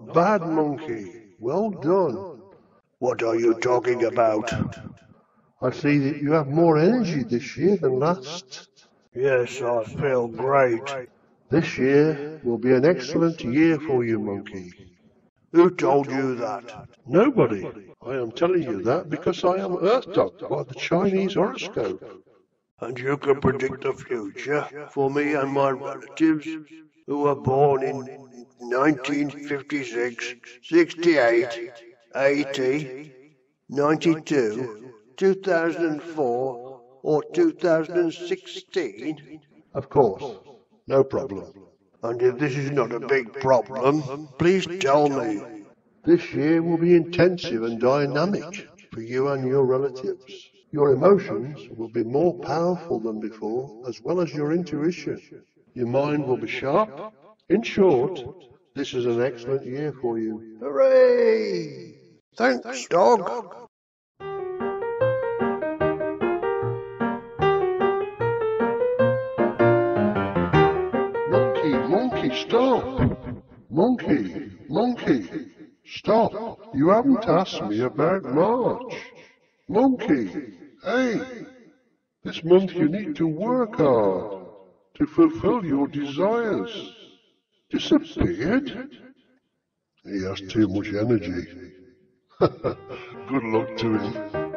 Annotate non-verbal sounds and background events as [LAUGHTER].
Bad, monkey. Well done. What are you talking about? I see that you have more energy this year than last. Yes, I feel great. This year will be an excellent year for you, monkey. Who told you that? Nobody. I am telling you that because I am Earth Dog by the Chinese horoscope. And you can predict the future for me and my relatives who are born in 1956, 68, 80, 92, 2004, or 2016? Of course. No problem. And if this is not a big problem, please tell me. This year will be intensive and dynamic for you and your relatives. Your emotions will be more powerful than before, as well as your intuition. Your mind will be sharp. In short, this is an excellent year for you. Hooray! Thanks, dog. Monkey, monkey, stop! Monkey, monkey, stop! You haven't asked me about March. Monkey, hey! This month you need to work hard to fulfill your desires. Disappeared? He has too much energy. [LAUGHS] Good luck to him.